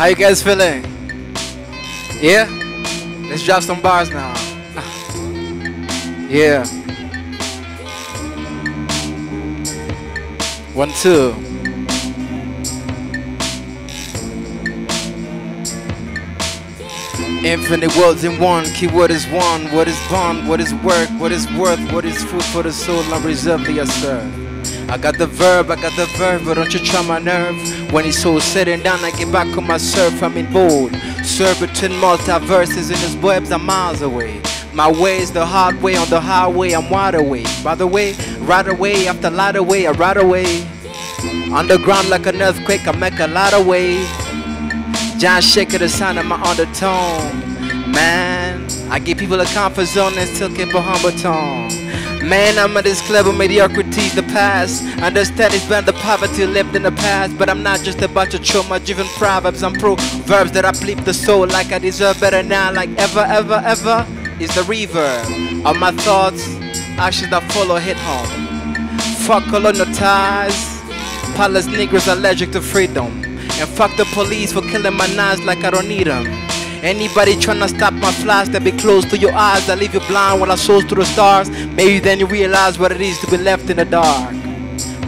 How you guys feeling? Yeah? Let's drop some bars now. Yeah. One, two. Infinite worlds in one. Keyword is one. What is bond? What is work? What is worth? What is food for the soul? I reserve the serve. I got the verb, I got the verb, but don't you try my nerve. When he's so sitting down, I get back on my surf. I'm in bold. Surbiton multiverses in his webs, I'm miles away. My way is the hard way on the highway, I'm wide away. By the way, right away, after light away, I ride away. Underground like an earthquake, I make a lot of wave. John Shaker, the sound of my undertone. Man, I give people a comfort zone and still keep a humble tone. Man, I'm a this clever mediocrity, the past. Understand it's been the poverty lived in the past. But I'm not just about to trauma driven proverbs. I'm proverbs that I bleep the soul like I deserve better now, like ever, ever, ever. Is the reverb of my thoughts, actions that follow hit home. Fuck colonial ties, palace Negroes allergic to freedom. And fuck the police for killing my nines like I don't need them. Anybody tryna stop my flies that be close to your eyes, that leave you blind while I soar through the stars. Maybe then you realize what it is to be left in the dark.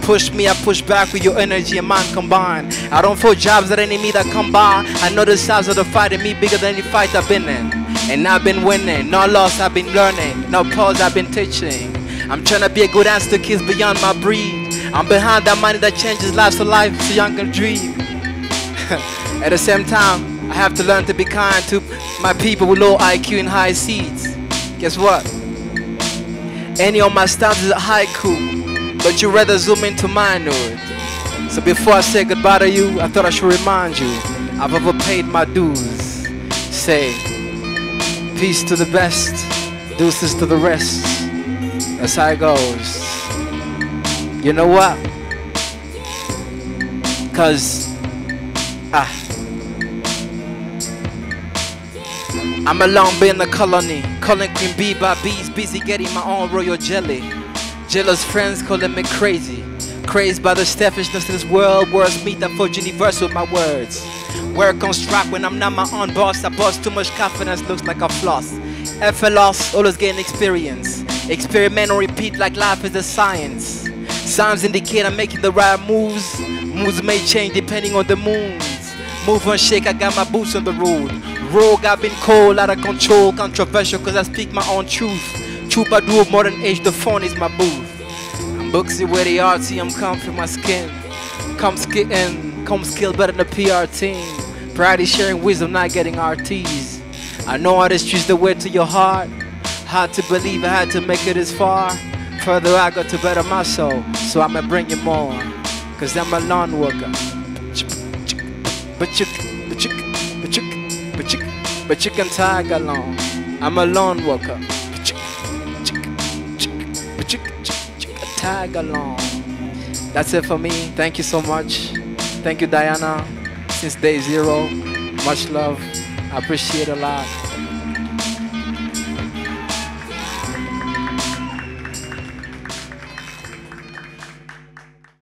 Push me, I push back with your energy and mine combined. I don't throw jobs that me that come by. I know the size of the fight in me bigger than any fight I've been in. And I've been winning, no loss I've been learning, no pause I've been teaching. I'm trying to be a good answer to kids beyond my breed. I'm behind that money that changes lives to life so young can dream. At the same time, I have to learn to be kind to my people with low IQ and high seats. Guess what? Any of my stanzas are haiku, but you rather zoom into minute. So before I say goodbye to you, I thought I should remind you I've overpaid my dues. Say, peace to the best, deuces to the rest. That's how it goes. You know what? Cause I'm alone being a colony, calling Queen Bee by bees, busy getting my own royal jelly. Jealous friends calling me crazy, crazed by the selfishness of this world. Words meet that forge universal with my words. Work on strap when I'm not my own boss. I boss too much confidence, looks like a floss. FLOS, always gain experience. Experiment and repeat like life is a science. Signs indicate I'm making the right moves. Moves may change depending on the moons. Move and shake, I got my boots on the road. Rogue, I've been cold, out of control, controversial, cause I speak my own truth. Do modern age, the phone is my booth. I'm booksy where the artsy, I'm comfy my skin. Come skitting, come skill better than the PR team. Pride is sharing wisdom, not getting RTs. I know how this the way to your heart. Hard to believe I had to make it this far. Further, I got to better my soul, so I'ma bring you more. Cause I'm a lawn worker. But you, but you, but you, but you, but you can tag along. I'm a lawn worker. But you, but you, but you can tag along. That's it for me. Thank you so much. Thank you, Diana. Since day zero, much love. I appreciate a lot.